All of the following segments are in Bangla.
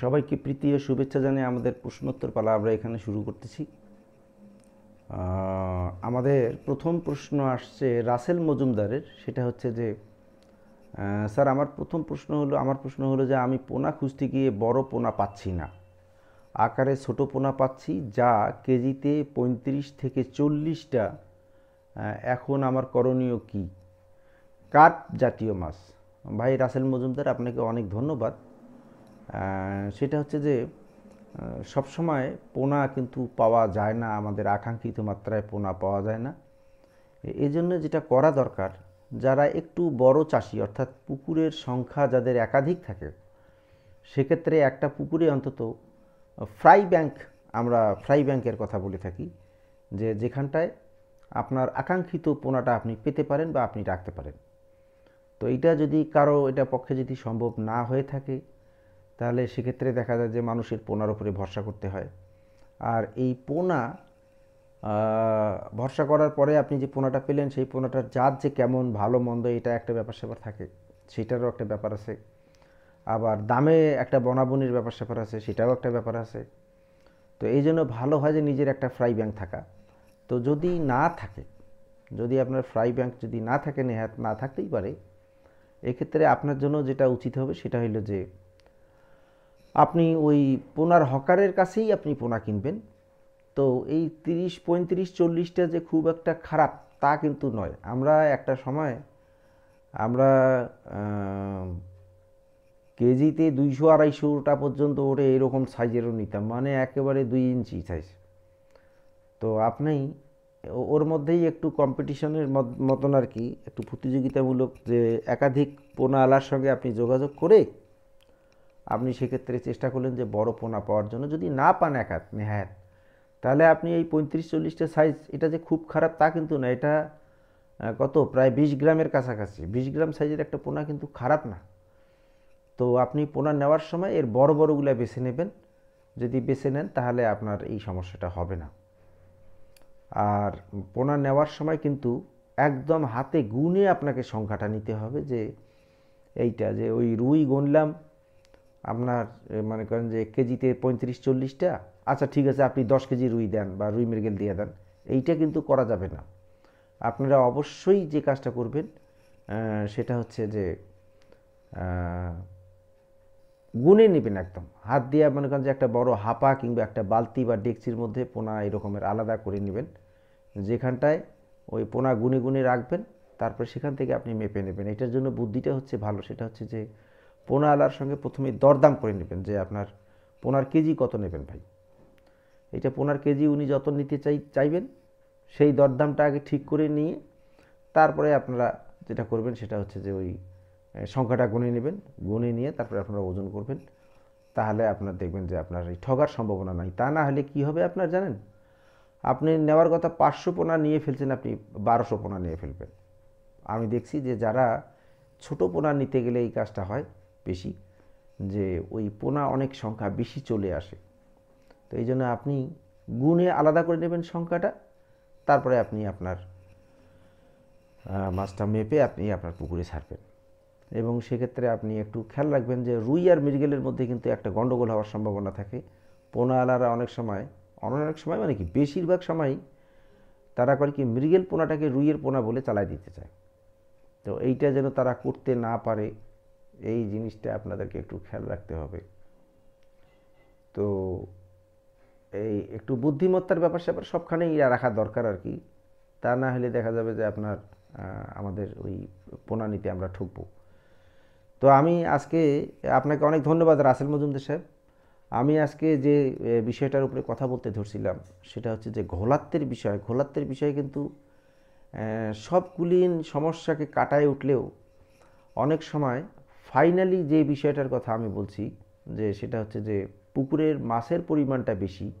সবাইকে প্রীতি ও শুভেচ্ছা জানিয়ে আমাদের প্রশ্নোত্তর পালা আমরা এখানে শুরু করতেছি। আমাদের প্রথম প্রশ্ন আসছে রাসেল মজুমদারের, সেটা হচ্ছে যে স্যার আমার প্রথম প্রশ্ন হলো, আমার প্রশ্ন হলো যে আমি পোনা খুঁজতে গিয়ে বড় পোনা পাচ্ছি না। আকারে ছোট পোনা পাচ্ছি যা কেজিতে পঁয়ত্রিশ থেকে চল্লিশটা এখন আমার করণীয় কি? কাঠ জাতীয় মাছ। ভাই, রাসেল মজুমদার, আপনাকে অনেক ধন্যবাদ। সেটা হচ্ছে যে সবসময় পোনা কিন্তু পাওয়া যায় না, আমাদের আকাঙ্ক্ষিত মাত্রায় পোনা পাওয়া যায় না। এই জন্য যেটা করা দরকার, যারা একটু বড় চাষি, অর্থাৎ পুকুরের সংখ্যা যাদের একাধিক থাকে, সেক্ষেত্রে একটা পুকুরে অন্তত ফ্রাই ব্যাংক, আমরা ফ্রাই ব্যাংকের কথা বলে থাকি, যে যেখানটায় আপনার আকাঙ্ক্ষিত পোনাটা আপনি পেতে পারেন বা আপনি রাখতে পারেন। তো এটা যদি কারও, এটা পক্ষে যদি সম্ভব না হয়ে থাকে তাহলে সেক্ষেত্রে দেখা যায় যে মানুষের পোনার উপরে ভরসা করতে হয়। আর এই পোনা ভরসা করার পরে আপনি যে পোনাটা পেলেন, সেই পোনাটার জাত যে কেমন, ভালো, মন্দ, এটা একটা ব্যাপার স্যাপার থাকে। সেটারও একটা ব্যাপার আছে। আবার দামে একটা বনাবনির ব্যাপার স্যাপার আছে সেটাও একটা ব্যাপার আছে। তো এই জন্য ভালো হয় যে নিজের একটা ফ্রাই ব্যাংক থাকা। তো যদি না থাকে, যদি আপনার ফ্রাই ব্যাংক যদি না থাকে নেহাত, না থাকতেই পারে, এক্ষেত্রে আপনার জন্য যেটা উচিত হবে সেটা হলো যে আপনি ওই পোনার হকারের কাছেই আপনি পোনা কিনবেন। তো এই তিরিশ, পঁয়ত্রিশ, চল্লিশটা যে খুব একটা খারাপ, তা কিন্তু নয়। আমরা একটা সময়, আমরা কেজিতে দুইশো, আড়াইশোটা পর্যন্ত ওরে এরকম সাইজেরও নিতাম মানে একেবারে দুই ইঞ্চি সাইজ তো আপনি, ওর মধ্যেই একটু কম্পিটিশনের মতন আর কি, একটু প্রতিযোগিতামূলক যে একাধিক পোনা আলার সঙ্গে আপনি যোগাযোগ করে আপনি সেক্ষেত্রে চেষ্টা করলেন যে বড় পোনা পাওয়ার জন্য। যদি না পান একাত নেহাত তাহলে আপনি এই পঁয়ত্রিশ চল্লিশটা সাইজ এটা যে খুব খারাপ তা কিন্তু না। এটা কত? প্রায় বিশ গ্রামের কাছাকাছি। বিশ গ্রাম সাইজের একটা পোনা কিন্তু খারাপ না। তো আপনি পোনা নেওয়ার সময় এর বড় বড়গুলো বেছে নেবেন। যদি বেছে নেন, তাহলে আপনার এই সমস্যাটা হবে না। আর পোনা নেওয়ার সময় কিন্তু একদম হাতে গুনে আপনাকে সংখ্যাটা নিতে হবে যে, এইটা যে ওই রুই গুনলাম আপনার মনে করেন যে কেজিতে পঁয়ত্রিশ, চল্লিশটা? আচ্ছা ঠিক আছে, আপনি দশ কেজি রুই দেন বা রুই মৃগেল দিয়ে দেন। এইটা কিন্তু করা যাবে না। আপনারা অবশ্যই যে কাজটা করবেন সেটা হচ্ছে যে গুনে নেবেন একদম। হাত দিয়ে মনে করেন যে একটা বড় হাপা কিংবা একটা বালতি বা ডেকচির মধ্যে পোনা এরকমের আলাদা করে নেবেন। যেখানটায় ওই পোনা গুনে গুনে রাখবেন, তারপর সেখান থেকে আপনি মেপে নেবেন। এটার জন্য বুদ্ধিটা হচ্ছে ভালো। সেটা হচ্ছে যে পোনা আলার সঙ্গে প্রথমে দরদাম করে নেবেন যে আপনার পোনার কেজি কত নেবেন ভাই? এটা পোনার কেজি উনি যত নিতে চাই, চাইবেন, সেই দরদামটা আগে ঠিক করে নিয়ে তারপরে আপনারা যেটা করবেন সেটা হচ্ছে যে ওই সংখ্যাটা গুনে নেবেন, গুনে নিয়ে তারপরে আপনারা ওজন করবেন। তাহলে আপনার দেখবেন যে আপনার এই ঠগার সম্ভাবনা নাই। তা না হলে কি হবে আপনার জানেন? আপনি নেওয়ার কথা পাঁচশো পোনা নিয়ে ফেলছেন, আপনি বারোশো পোনা নিয়ে ফেলবেন। আমি দেখছি যে যারা ছোট পোনা নিতে গেলে এই কাজটা হয় বেশি, যে ওই পোনা অনেক সংখ্যা বেশি চলে আসে। তো এই জন্য আপনি গুণে আলাদা করে নেবেন সংখ্যাটা, তারপরে আপনি আপনার মাছটা মেপে আপনি আপনার পুকুরে ছাড়বেন। এবং সেক্ষেত্রে আপনি একটু খেয়াল রাখবেন যে রুই আর মৃগেলের মধ্যে কিন্তু একটা গন্ডগোল হওয়ার সম্ভাবনা থাকে। পোনাওয়ালারা অনেক সময় অনেক সময় মানে কি, বেশিরভাগ সময়ই তারা করে কি মৃগেল পোনাটাকে রুইয়ের পোনা বলে চালায় দিতে চায়। তো এইটা যেন তারা করতে না পারে এই জিনিসটা আপনাদেরকে একটু খেয়াল রাখতে হবে। তো এই একটু বুদ্ধিমত্তার ব্যাপার স্যাপার সবখানেই রাখা দরকার আর কি। তা না হলে দেখা যাবে যে আপনার আমাদের ওই নিতে আমরা ঠকবো। তো আমি আজকে আপনাকে অনেক ধন্যবাদ রাসেল মজুমদার সাহেব। আমি আজকে যে বিষয়টার উপরে কথা বলতে ধরছিলাম সেটা হচ্ছে যে ঘোলাত্বের বিষয়। ঘোলাত্বের বিষয়ে কিন্তু আহ, সবগুলি সমস্যাকে কাটায় উঠলেও অনেক সময় ফাইনালি যে বিষয়টার কথা আমি বলছি, যে সেটা হচ্ছে যে পুকুরের মাছের পরিমাণটা বেশি,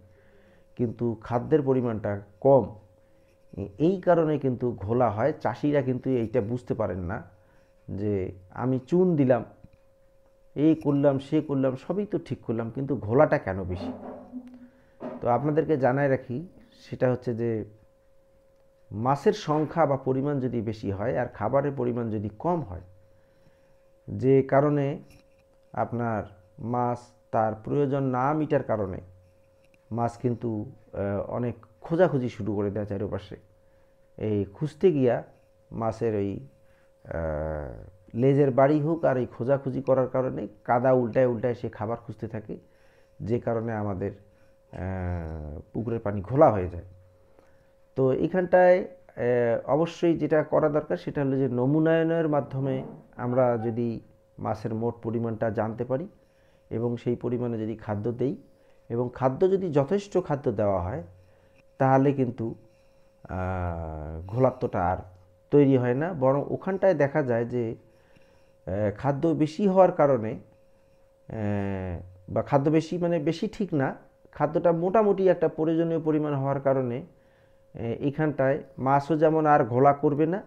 কিন্তু খাদ্যের পরিমাণটা কম। এই কারণে কিন্তু ঘোলা হয়। চাষিরা কিন্তু এইটা বুঝতে পারেন না, যে আমি চুন দিলাম এই করলাম, সে করলাম, সবই তো ঠিক করলাম, কিন্তু ঘোলাটা কেন বেশি? তো আপনাদেরকে জানায় রাখি, সেটা হচ্ছে যে মাছের সংখ্যা বা পরিমাণ যদি বেশি হয় আর খাবারের পরিমাণ যদি কম হয় যে কারণে আপনার মাছ তার প্রয়োজন না মিটার কারণে মাছ কিন্তু অনেক খোঁজাখুঁজি শুরু করে দেয় চারপাশে। এই খুঁজতে গিয়া মাছের ওই লেজের বাড়ি হোক আর এই খোঁজাখুঁজি করার কারণে কাদা উল্টায় উল্টায় সে খাবার খুঁজতে থাকে, যে কারণে আমাদের পুকুরের পানি ঘোলা হয়ে যায়। তো এখানটায় অবশ্যই যেটা করা দরকার সেটা হলো যে নমুনায়নের মাধ্যমে আমরা যদি মাছের মোট পরিমাণটা জানতে পারি এবং সেই পরিমাণে যদি খাদ্য দেই এবং খাদ্য যদি যথেষ্ট খাদ্য দেওয়া হয় তাহলে কিন্তু আহ, ঘোলাত্বটা আর তৈরি হয় না। বরং ওখানটায় দেখা যায় যে খাদ্য বেশি হওয়ার কারণে বা খাদ্য বেশি মানে বেশি ঠিক না খাদ্যটা মোটামুটি একটা প্রয়োজনীয় পরিমাণ হওয়ার কারণে এখানটায় মাছও যেমন আর ঘোলা করবে না,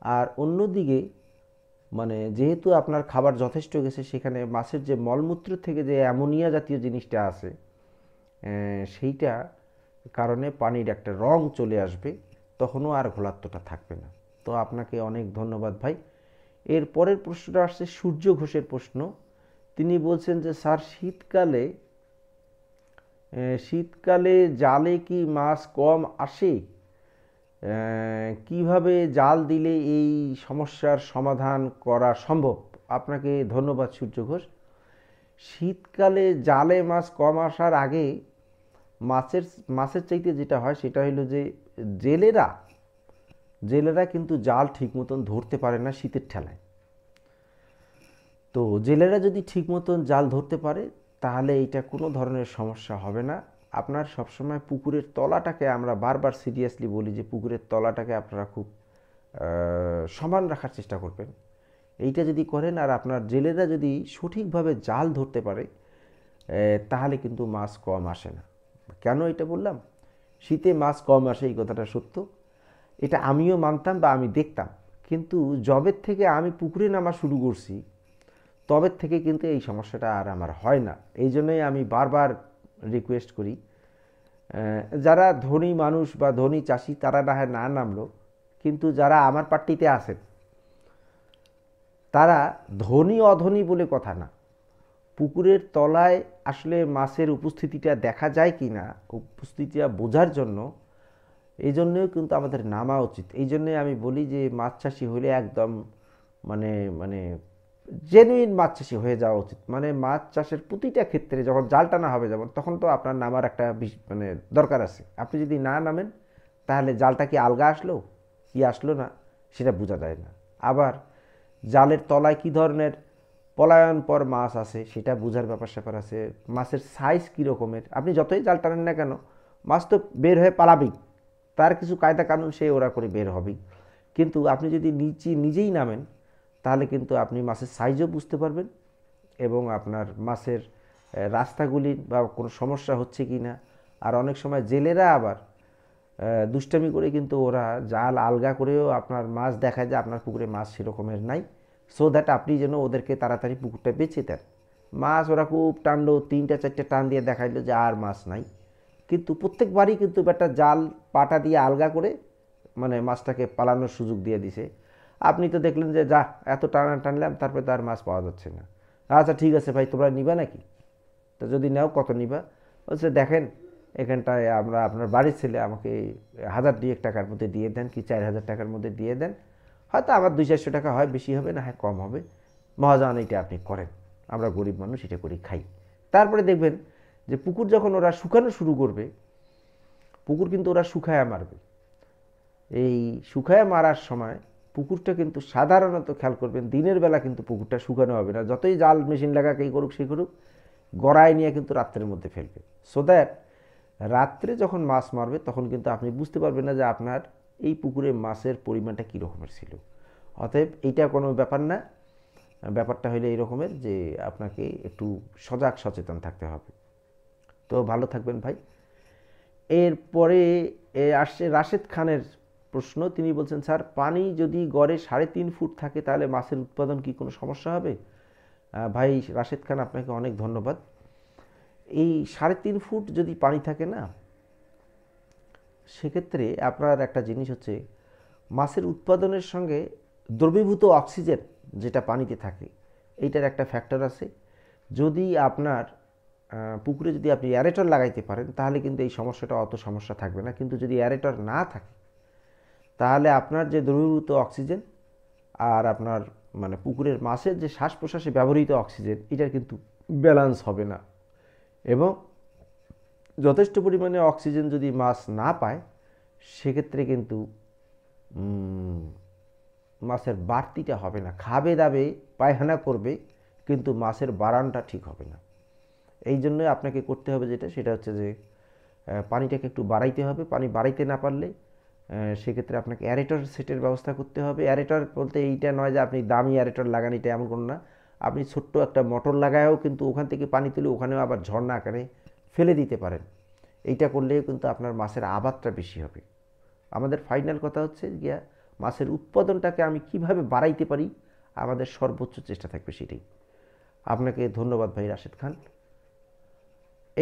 আর অন্যদিকে মানে যেহেতু আপনার খাবার যথেষ্ট গেছে, সেখানে মাছের যে মলমূত্র থেকে যে অ্যামোনিয়া জাতীয় জিনিসটা আছে সেইটা কারণে পানির একটা রং চলে আসবে, তখনও আর ঘোলাত্বটা থাকবে না। তো আপনাকে অনেক ধন্যবাদ ভাই। এর পরের প্রশ্নটা আসছে সূর্য ঘোষের প্রশ্ন। তিনি বলছেন যে, স্যার, শীতকালে শীতকালে জালে কি মাছ কম আসে? কীভাবে জাল দিলে এই সমস্যার সমাধান করা সম্ভব? আপনাকে ধন্যবাদ সূর্য ঘোষ। শীতকালে জালে মাছ কম আসার আগে মাছের মাছের চাইতে যেটা হয় সেটা হলো যে জেলেরা জেলেরা কিন্তু জাল ঠিক মতন ধরতে পারে না শীতের ঠেলায়। তো জেলেরা যদি ঠিক মতন জাল ধরতে পারে তাহলে এইটা কোনো ধরনের সমস্যা হবে না। আপনার সবসময় পুকুরের তলাটাকে আমরা বারবার সিরিয়াসলি বলি যে পুকুরের তলাটাকে আপনারা খুব সমান রাখার চেষ্টা করবেন। এইটা যদি করেন আর আপনার জেলেরা যদি সঠিকভাবে জাল ধরতে পারে তাহলে কিন্তু মাছ কম আসে না। কেন এটা বললাম? শীতে মাছ কম আসে, এই কথাটা সত্য। এটা আমিও মানতাম বা আমি দেখতাম। কিন্তু জবের থেকে আমি পুকুরে নামা শুরু করছি তবের থেকে কিন্তু এই সমস্যাটা আর আমার হয় না। এই জন্যই আমি বারবার রিকোয়েস্ট করি যারা ধনী মানুষ বা ধনী চাষি তারা না হয় না নামলো, কিন্তু যারা আমার পার্টিতে আছেন, তারা ধনী অধনী বলে কথা না। পুকুরের তলায় আসলে মাছের উপস্থিতিটা দেখা যায় কি না, উপস্থিতিটা বোঝার জন্য এই জন্যও কিন্তু আমাদের নামা উচিত। এই জন্যে আমি বলি যে, মাছ চাষি হলে একদম মানে মানে জেনুইন মাছ চাষি হয়ে যাওয়া উচিত। মানে মাছ চাষের প্রতিটা ক্ষেত্রে যখন জাল টানা হবে যেমন, তখন তো আপনার নামার একটা মানে দরকার আছে। আপনি যদি না নামেন, তাহলে জালটা কি আলগা আসলো? কি আসলো না? সেটা বোঝা যায় না। আবার জালের তলায় কি ধরনের পলায়ন পর মাছ আছে, সেটা বোঝার ব্যাপার স্যাপার আছে। মাছের সাইজ কী রকমের? আপনি যতই জাল টানেন না কেন, মাছ তো বের হয়ে পালাবেই। তার কিছু কায়দা কানুন সে ওরা করে বের হবেই। কিন্তু আপনি যদি নিচে নিজেই নামেন তাহলে কিন্তু আপনি মাছের সাইজও বুঝতে পারবেন এবং আপনার মাছের রাস্তাগুলি বা কোনো সমস্যা হচ্ছে কি না। আর অনেক সময় জেলেরা আবার দুষ্টামি করে কিন্তু ওরা জাল আলগা করেও আপনার মাছ দেখায় যে আপনার পুকুরে মাছ সেরকমের নাই। সো দ্যাট আপনি যেন ওদেরকে তাড়াতাড়ি পুকুরটা বেঁচে দেন। মাছ ওরা খুব টানলো, তিনটা, চারটে টান দিয়ে দেখাইলো যে আর মাছ নাই। কিন্তু প্রত্যেকবারই কিন্তু একটা জাল পাটা দিয়ে আলগা করে মানে মাছটাকে পালানোর সুযোগ দিয়ে দিছে। আপনি তো দেখলেন যে, যা, এত টানা টানলাম, তারপরে তো আর মাছ পাওয়া যাচ্ছে না। আচ্ছা ঠিক আছে ভাই, তোমরা নিবা নাকি? তো যদি নাও, কত নিবা? বলছে, দেখেন, এখানটায় আমরা, আপনার বাড়ির ছেলে আমাকে হাজার দুয়েক টাকার মধ্যে দিয়ে দেন, কি চার হাজার টাকার মধ্যে দিয়ে দেন। হয়তো আমার দুই চারশো টাকা হয়, বেশি হবে না হয় কম হবে। মহাজন এটা আপনি করেন। আমরা গরিব মানুষ, এটা করি খাই। তারপরে দেখবেন যে, পুকুর যখন ওরা শুকানো শুরু করবে, পুকুর কিন্তু ওরা শুকায় মারবে। এই শুকায় মারার সময় পুকুরটা কিন্তু সাধারণত খেয়াল করবেন, দিনের বেলা কিন্তু পুকুরটা শুকানো হবে না। যতই জাল মেশিন লাগা এই করুক, সেই করুক, গড়ায় নিয়ে কিন্তু রাত্রের মধ্যে ফেলবে সো দ্যাট রাত্রে যখন মাছ মারবে, তখন কিন্তু আপনি বুঝতে পারবেন না যে আপনার এই পুকুরে মাছের পরিমাণটা কী রকমের ছিল। অতএব এইটা কোনো ব্যাপার না। ব্যাপারটা হলো এই রকমের যে আপনাকে একটু সজাগ সচেতন থাকতে হবে। তো ভালো থাকবেন ভাই। এরপরে আসছে রাশেদ খানের প্রশ্ন, তিনি বলছেন, স্যার, পানি যদি গড়ে সাড়ে তিন ফুট থাকে, তাহলে মাছের উৎপাদন কি কোনো সমস্যা হবে? ভাই রাশেদ খান, আপনাকে অনেক ধন্যবাদ। এই সাড়ে তিন ফুট যদি পানি থাকে না, সেক্ষেত্রে আপনার একটা জিনিস হচ্ছে, মাছের উৎপাদনের সঙ্গে দ্রবীভূত অক্সিজেন যেটা পানিতে থাকে, এইটার একটা ফ্যাক্টর আছে। যদি আপনার পুকুরে যদি আপনি অ্যারেটর লাগাইতে পারেন, তাহলে কিন্তু এই সমস্যাটা অত সমস্যা থাকবে না। কিন্তু যদি অ্যারেটর না থাকে তাহলে আপনার যে দ্রবীভূত অক্সিজেন আর আপনার মানে পুকুরের মাছের যে শ্বাস প্রশ্বাসে ব্যবহৃত অক্সিজেন, এটার কিন্তু ব্যালান্স হবে না। এবং যথেষ্ট পরিমাণে অক্সিজেন যদি মাছ না পায়, সেক্ষেত্রে কিন্তু মাছের বাড়তিটা হবে না। খাবে দাবে, পায়খানা করবে, কিন্তু মাছের বাড়ানটা ঠিক হবে না। এই জন্যই আপনাকে করতে হবে যেটা, সেটা হচ্ছে যে পানিটাকে একটু বাড়াইতে হবে। পানি বাড়াইতে না পারলে সেক্ষেত্রে আপনাকে অ্যারেটর সেটের ব্যবস্থা করতে হবে। অ্যারেটর বলতে এইটা নয় যে আপনি দামি অ্যারেটর লাগান, এটা এমন কোনো না। আপনি ছোট্ট একটা মোটর লাগায়ও কিন্তু ওখান থেকে পানি তুলে ওখানেও আবার ঝর্ণা আকারে ফেলে দিতে পারেন। এইটা করলেও কিন্তু আপনার মাছের আবাদটা বেশি হবে। আমাদের ফাইনাল কথা হচ্ছে গিয়া, মাছের উৎপাদনটাকে আমি কীভাবে বাড়াইতে পারি? আমাদের সর্বোচ্চ চেষ্টা থাকবে সেটাই। আপনাকে ধন্যবাদ ভাই রাশেদ খান।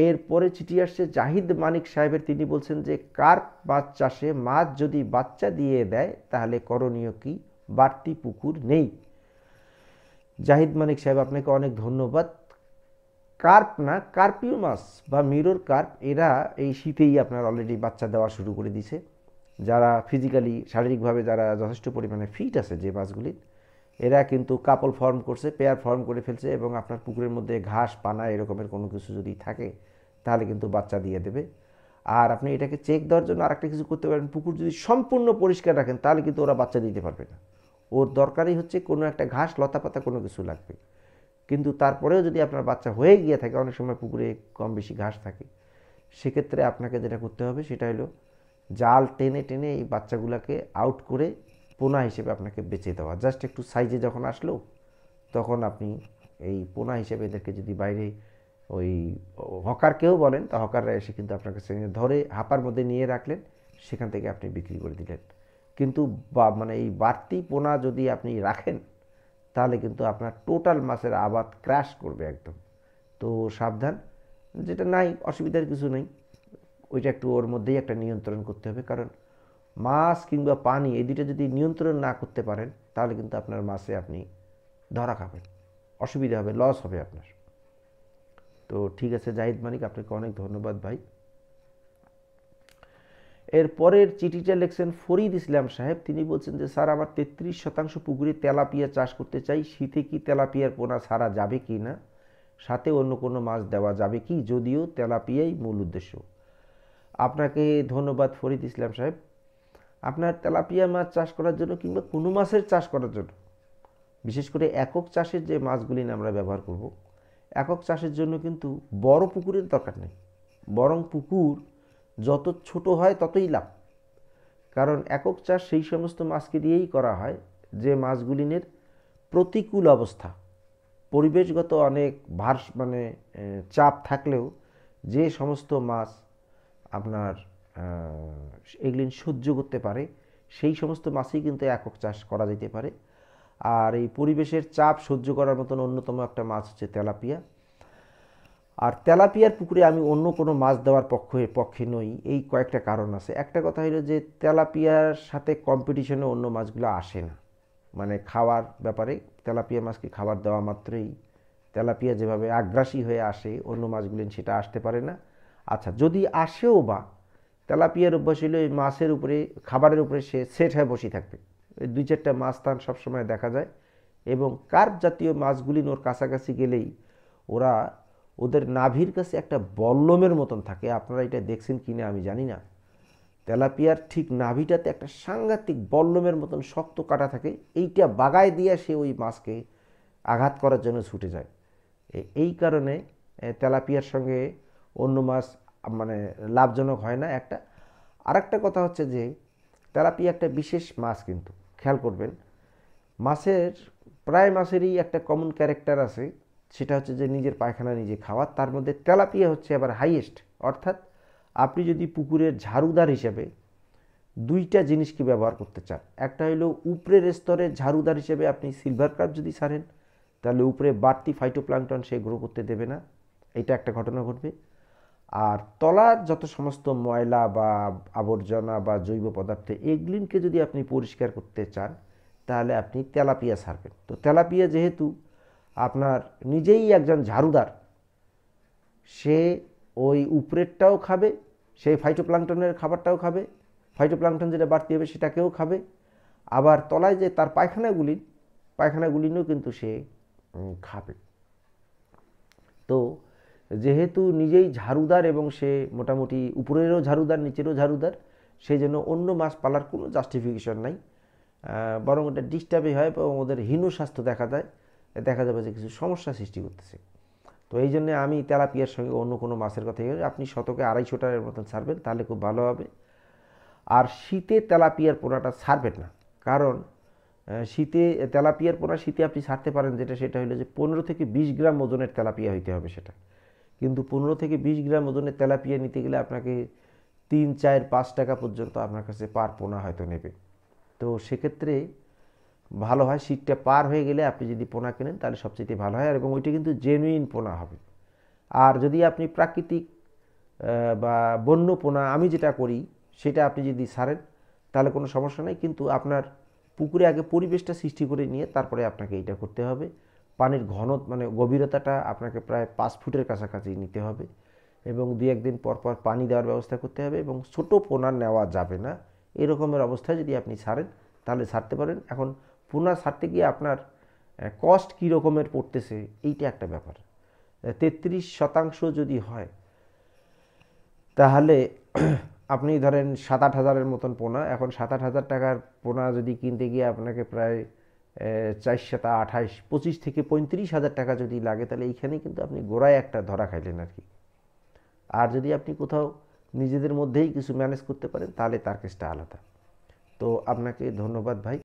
এরপরে চিঠি আসছে, জাহিদ মানিক সাহেবের। তিনি বলছেন যে কার্প মাছ চাষে মাছ যদি বাচ্চা দিয়ে দেয়, তাহলে করণীয় কি? বাড়তি পুকুর নেই। জাহিদ মানিক সাহেব, আপনাকে অনেক ধন্যবাদ। কার্প না, কার্পিও মাছ বা মিরর কার্প, এরা এই শীতেই আপনার অলরেডি বাচ্চা দেওয়া শুরু করে দিছে যারা ফিজিক্যালি শারীরিকভাবে যারা যথেষ্ট পরিমাণে ফিট আছে যে মাছগুলি, এরা কিন্তু কাপল ফর্ম করছে পেয়ার ফর্ম করে ফেলছে এবং আপনার পুকুরের মধ্যে ঘাস, পানা এরকমের কোনো কিছু যদি থাকে তাহলে কিন্তু বাচ্চা দিয়ে দেবে। আর আপনি এটাকে চেক দেওয়ার জন্য আরেকটা কিছু করতে পারেন। পুকুর যদি সম্পূর্ণ পরিষ্কার রাখেন, তাহলে কিন্তু ওরা বাচ্চা দিতে পারবে না। ওর দরকারই হচ্ছে কোনো একটা ঘাস, লতা পাতা কোনো কিছু লাগবে। কিন্তু তারপরেও যদি আপনার বাচ্চা হয়ে গিয়ে থাকে, অনেক সময় পুকুরে কম বেশি ঘাস থাকে, সেক্ষেত্রে আপনাকে যেটা করতে হবে, সেটা হলো জাল টেনে টেনে এই বাচ্চাগুলোকে আউট করে পোনা হিসেবে আপনাকে বেচে দেওয়া। জাস্ট একটু সাইজে যখন আসলো, তখন আপনি এই পোনা হিসেবে এদেরকে যদি বাইরে ওই হকারকেও বলেন, তা হকাররা এসে কিন্তু আপনার কাছে ধরে হাপার মধ্যে নিয়ে রাখলেন, সেখান থেকে আপনি বিক্রি করে দিলেন। কিন্তু বা মানে এই বাড়তি পোনা যদি আপনি রাখেন, তাহলে কিন্তু আপনার টোটাল মাছের আবাদ ক্র্যাশ করবে একদম। তো সাবধান, যেটা নাই, অসুবিধার কিছু নেই। ওইটা একটু ওর মধ্যেই একটা নিয়ন্ত্রণ করতে হবে। কারণ মাছ কিংবা পানি, এই দুটো যদি নিয়ন্ত্রণ না করতে পারেন, তাহলে কিন্তু আপনার মাছে আপনি ধরা খাবেন। অসুবিধা হবে লস হবে আপনার। তো ঠিক আছে, জাহিদ মানিক, আপনাকে অনেক ধন্যবাদ ভাই। এর পরের চিঠিটা লিখছেন, ফরিদ ইসলাম সাহেব, তিনি বলছেন যে, স্যার, আমার তেত্রিশ শতাংশ পুকুরে তেলাপিয়া চাষ করতে চাই, শীতে কি তেলাপিয়ার পোনা ছাড়া যাবে কি না? সাথে অন্য কোনো মাছ দেওয়া যাবে কি? যদিও তেলাপিয়াই মূল উদ্দেশ্য। আপনাকে ধন্যবাদ ফরিদ ইসলাম সাহেব। আপনার তেলাপিয়া মাছ চাষ করার জন্য কিংবা কোনো মাছের চাষ করার জন্য, বিশেষ করে একক চাষের যে মাছগুলি আমরা ব্যবহার করব একক চাষের জন্য কিন্তু বড় পুকুরের দরকার নেই। বরং পুকুর যত ছোট হয় ততই লাভ। কারণ একক চাষ সেই সমস্ত মাছকে দিয়েই করা হয় যে মাছগুলিনের প্রতিকূল অবস্থা, পরিবেশগত অনেক ভার মানে চাপ থাকলেও যে সমস্ত মাছ আপনার এগুলি সহ্য করতে পারে, সেই সমস্ত মাছই কিন্তু একক চাষ করা যেতে পারে। আর এই পরিবেশের চাপ সহ্য করার মতন অন্যতম একটা মাছ হচ্ছে তেলাপিয়া। আর তেলাপিয়ার পুকুরে আমি অন্য কোনো মাছ দেওয়ার পক্ষে পক্ষে নই, এই কয়েকটা কারণ আছে। একটা কথা হলো যে তেলাপিয়ার সাথে কম্পিটিশনে অন্য মাছগুলো আসে না। মানে খাওয়ার ব্যাপারে তেলাপিয়া মাছকে খাবার দেওয়া মাত্রই তেলাপিয়া যেভাবে আগ্রাসী হয়ে আসে, অন্য মাছগুলি সেটা আসতে পারে না। আচ্ছা যদি আসেও বা, তেলাপিয়ার অভ্যাস হলো এই মাছের উপরে, খাবারের উপরে সে সেট হয়ে বসে থাকবে। দুই চারটা মাছ তান সবসময় দেখা যায়। এবং কার্প জাতীয় মাছগুলি ওর কাছাকাছি গেলেই ওরা ওদের নাভির কাছে একটা বল্লমের মতন থাকে। আপনারা এটা দেখছেন কিনা আমি জানি না। তেলাপিয়ার ঠিক নাভিটাতে একটা সাংঘাতিক বল্লমের মতন শক্ত কাটা থাকে। এইটা বাগায় দিয়ে সে ওই মাছকে আঘাত করার জন্য ছুটে যায়। এই কারণে তেলাপিয়ার সঙ্গে অন্য মাছ মানে লাভজনক হয় না। একটা, আরেকটা কথা হচ্ছে যে, তেলাপিয়া একটা বিশেষ মাছ কিন্তু। খেয়াল করবেন, মাছের, প্রায় মাছেরই একটা কমন ক্যারেক্টার আছে, সেটা হচ্ছে যে নিজের পায়খানা নিজে খাওয়া, তার মধ্যে তেলাপিয়া হচ্ছে আবার হাইয়েস্ট অর্থাৎ আপনি যদি পুকুরের ঝাড়ুদার হিসাবে দুইটা জিনিসকে ব্যবহার করতে চান? একটা হলো উপরের স্তরের ঝাড়ুদার হিসেবে আপনি সিলভার কার্প যদি সারেন তাহলে উপরে বাড়তি ফাইটোপ্লাংটন সে গ্রো করতে দেবে না, এটা একটা ঘটনা ঘটবে। আর তলার যত সমস্ত ময়লা বা আবর্জনা বা জৈব পদার্থ এগুলিনকে যদি আপনি পরিষ্কার করতে চান, তাহলে আপনি তেলাপিয়া ছাড়বেন তো তেলাপিয়া যেহেতু আপনার নিজেই একজন ঝাড়ুদার, সে ওই উপরেরটাও খাবে, সেই ফাইটোপ্লাঙ্কটনের খাবারটাও খাবে ফাইটোপ্লাঙ্কটন যেটা বাড়তি হবে সেটাকেও খাবে। আবার তলায় যে তার পায়খানাগুলি পায়খানাগুলিও কিন্তু সে খাবে। তো যেহেতু নিজেই ঝাড়ুদার এবং সে মোটামুটি উপরেরও ঝাড়ুদার, নিচেরও ঝাড়ুদার সেই জন্য অন্য মাছ পালার কোনো জাস্টিফিকেশন নাই। বরং ওটা ডিস্টার্বই হয় এবং ওদের হীন স্বাস্থ্য দেখা যায় দেখা যাবে যে কিছু সমস্যা সৃষ্টি করতেছে। তো এই জন্য আমি তেলাপিয়ার সঙ্গে অন্য কোনো মাছের কথা আপনি শতকে আড়াইশোটার মতন ছাড়বেন, তাহলে খুব ভালো হবে। আর শীতে তেলাপিয়ার পোনাটা ছাড়বেন না, কারণ শীতে তেলাপিয়ার পোনা শীতে আপনি ছাড়তে পারেন, যেটা সেটা হলো যে পনেরো থেকে বিশ গ্রাম ওজনের তেলাপিয়া হইতে হবে সেটা। কিন্তু পনেরো থেকে বিশ গ্রাম ওজনের তেলাপিয়া নিতে গেলে আপনাকে তিন, চার, পাঁচ টাকা পর্যন্ত আপনার কাছে পার পোনা হয়তো নেবে। তো সেক্ষেত্রে ভালো হয়, শীতটা পার হয়ে গেলে আপনি যদি পোনা কেনেন তাহলে সবচেয়ে ভালো হয়। এবং ওইটা কিন্তু জেনুইন পোনা হবে। আর যদি আপনি প্রাকৃতিক বা বন্য পোনা আমি যেটা করি, সেটা আপনি যদি সারেন, তাহলে কোনো সমস্যা নেই। কিন্তু আপনার পুকুরে আগে পরিবেশটা সৃষ্টি করে নিয়ে তারপরে আপনাকে এইটা করতে হবে। পানির ঘন মানে গভীরতাটা আপনাকে প্রায় পাঁচ ফুটের কাছাকাছি নিতে হবে এবং দু একদিন পর পর পানি দেওয়ার ব্যবস্থা করতে হবে এবং ছোটো পোনা নেওয়া যাবে না। এরকমের অবস্থায় যদি আপনি ছাড়েন, তাহলে ছাড়তে পারেন। এখন পোনা ছাড়তে গিয়ে আপনার কস্ট কী রকমের পড়তেছে, এইটা একটা ব্যাপার। তেত্রিশ শতাংশ যদি হয়, তাহলে আপনি ধরেন সাত আট হাজারের মতন পোনা। এখন সাত আট হাজার টাকার পোনা যদি কিনতে গিয়ে আপনাকে প্রায় চার সাতা আঠাশ, পঁচিশ থেকে পঁয়ত্রিশ হাজার টাকা যদি লাগে, তাহলে এইখানে কিন্তু আপনি গোড়ায় একটা ধরা খাইলেন আর কি। আর যদি আপনি কোথাও নিজেদের মধ্যেই কিছু ম্যানেজ করতে পারেন, তাহলে তার কেসটা আলাদা। তো আপনাকে ধন্যবাদ ভাই।